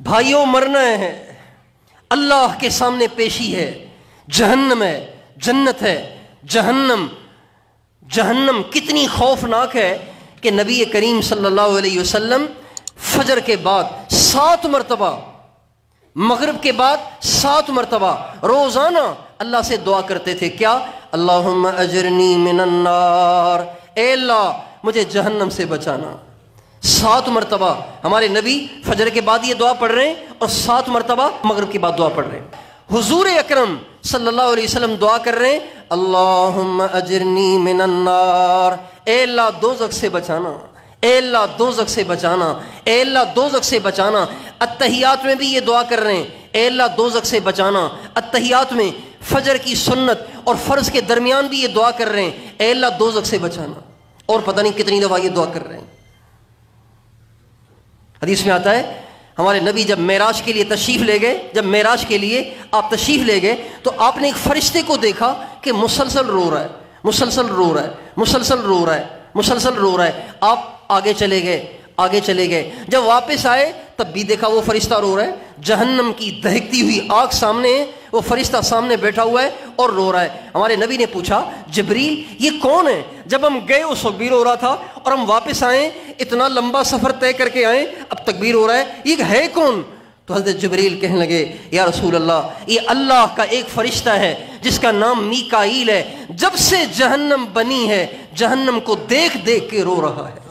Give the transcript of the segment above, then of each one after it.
भाइयों, मरना है। अल्लाह के सामने पेशी है। जहन्नम है। जन्नत है। जहन्नम। जहन्नम कितनी खौफनाक है कि नबी करीम सल्लल्लाहु अलैहि वसल्लम फजर के बाद सात मरतबा, मगरब के बाद सात मरतबा, रोज़ाना अल्लाह से दुआ करते थे। क्या? अल्लाह अजरनी मिनन्नार। अल्लाह, मुझे जहन्नम से बचाना। सात मरतबा। हमारे नबी फजर के बाद ये दुआ पढ़ रहे हैं और सात मरतबा मगरब के बाद दुआ पढ़ रहे हैं। हुजूर अकरम सल्लल्लाहु अलैहि वसल्लम दुआ कर रहे हैं अल्लाह अजरनी मिनन्नार अल्लाह दोजक से बचाना। अल्लाह दोजक से बचाना। अल्लाह दोजक से बचाना। अतहियात में भी ये दुआ कर रहे हैं, ए अल्लाह दोजक से बचाना। अतहियात में फजर की सुन्नत और फ़र्ज़ के दरमियान भी ये दुआ कर रहे हैं अल्लाह दोजक से बचाना। और पता नहीं कितनी दफ़ा ये दुआ कर रहे हैं। हदीस में आता है, हमारे नबी जब मेराज के लिए तशरीफ़ ले गए, जब मेराज के लिए आप तशरीफ़ ले गए तो आपने एक फरिश्ते को देखा कि मुसलसल रो रहा है, मुसलसल रो रहा है, मुसलसल रो रहा है, मुसलसल रो रहा है। आप आगे चले गए, आगे चले गए। जब वापस आए, तब भी देखा वो फरिश्ता रो रहा है। जहन्नम की दहकती हुई आग सामने है वो फरिश्ता सामने बैठा हुआ है और रो रहा है। हमारे नबी ने पूछा, जबरील, ये कौन है? जब हम गए, उस वक्त भी रो रहा था और हम वापस आए, इतना लंबा सफ़र तय करके आए, अब तक भी रो रहा है। ये है कौन? तो हज़रत जबरील कहने लगे, या रसूल अल्लाह ये अल्लाह का एक फरिश्ता है, जिसका नाम मीकाईल है। जब से जहन्नम बनी है, जहन्नम को देख देख के रो रहा है।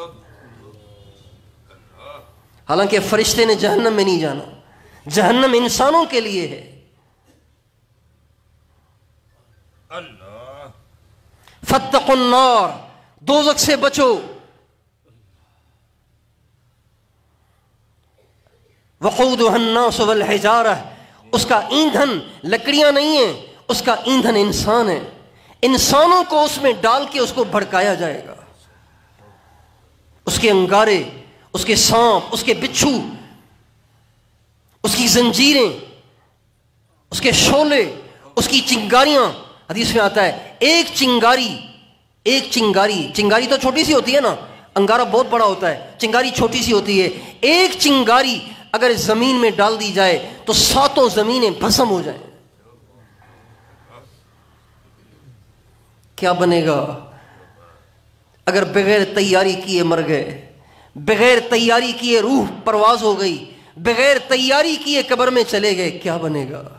हालाँकि फरिश्ते ने जहन्नम में नहीं जाना। जहन्नम इंसानों के लिए है। फतकुन्नार दोजक से बचो। वकूद वल हजारा, उसका ईंधन लकड़ियाँ नहीं है, उसका ईंधन इंसान है। इंसानों को उसमें डाल के उसको भड़काया जाएगा। उसके अंगारे, उसके सांप, उसके बिच्छू, उसकी जंजीरें, उसके शोले, उसकी चिंगारियाँ हदीस में आता है, एक चिंगारी एक चिंगारी चिंगारी तो छोटी सी होती है ना, अंगारा बहुत बड़ा होता है, चिंगारी छोटी सी होती है, एक चिंगारी अगर ज़मीन में डाल दी जाए तो सातों जमीनें भस्म हो जाए। क्या बनेगा? अगर बगैर तैयारी किए मर गए, बगैर तैयारी किए रूह परवाज हो गई, बगैर तैयारी किए कब्र में चले गए, क्या बनेगा?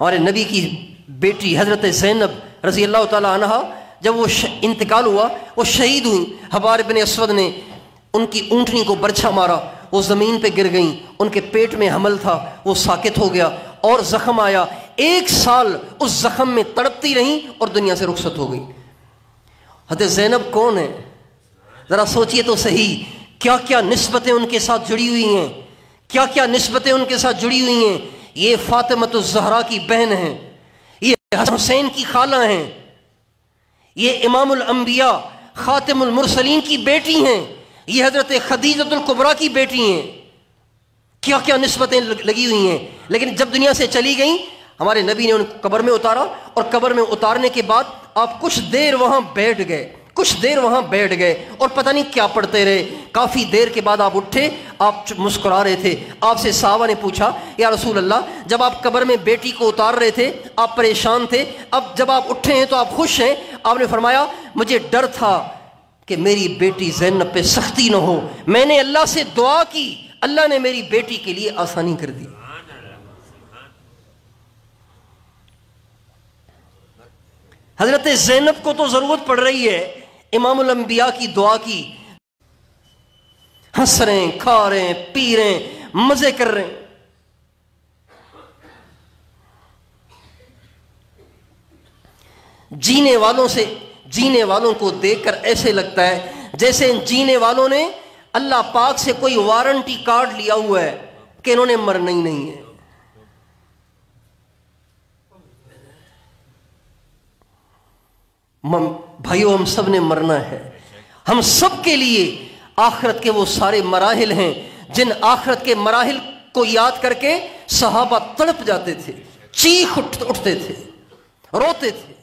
हमारे नबी की बेटी हज़रत जैनब रज़ी अल्लाह तहा जब वो इंतकाल हुआ, वो शहीद हुई। हबार बिन असवद ने उनकी ऊँटनी को बरछा मारा। वो ज़मीन पे गिर गई, उनके पेट में हमल था, वो साकित हो गया और ज़ख्म आया। एक साल उस जख्म में तड़पती रही और दुनिया से रुखसत हो गई। हज़रत जैनब कौन है? ज़रा सोचिए तो सही क्या क्या नस्बतें उनके साथ जुड़ी हुई हैं? क्या क्या नस्बतें उनके साथ जुड़ी हुई हैं? ये फातिमत जहरा की बहन है। ये हसन हुसैन की खाला हैं। ये इमामुल अंबिया, खातिमुल की बेटी हैं। ये हज़रत खदीजतुल कुबरा की बेटी हैं। क्या क्या नस्बतें लगी हुई हैं। लेकिन जब दुनिया से चली गई, हमारे नबी ने उनको कबर में उतारा और कबर में उतारने के बाद आप कुछ देर वहाँ बैठ गए। कुछ देर वहाँ बैठ गए और पता नहीं क्या पढ़ते रहे। काफ़ी देर के बाद आप उठे, आप मुस्कुरा रहे थे। आपसे साहबा ने पूछा, या रसूल अल्लाह जब आप कब्र में बेटी को उतार रहे थे, आप परेशान थे। अब जब आप उठे हैं तो आप खुश हैं। आपने फरमाया, मुझे डर था कि मेरी बेटी जैनब पे सख्ती ना हो। मैंने अल्लाह से दुआ की, अल्लाह ने मेरी बेटी के लिए आसानी कर दी। हज़रत जैनब को तो ज़रूरत पड़ रही है इमामुल अंबिया की दुआ की। हंस रहे खा रहे पी रहे मज़े कर रहे जीने वालों से, जीने वालों को देखकर ऐसे लगता है जैसे जीने वालों ने अल्लाह पाक से कोई वारंटी कार्ड लिया हुआ है कि इन्होंने मरना ही नहीं है। भाइयों, हम सबने मरना है। हम सब के लिए आखरत के वो सारे मराहल हैं, जिन आखरत के मराहल को याद करके सहाबा तड़प जाते थे, चीख उठ, उठते थे, रोते थे।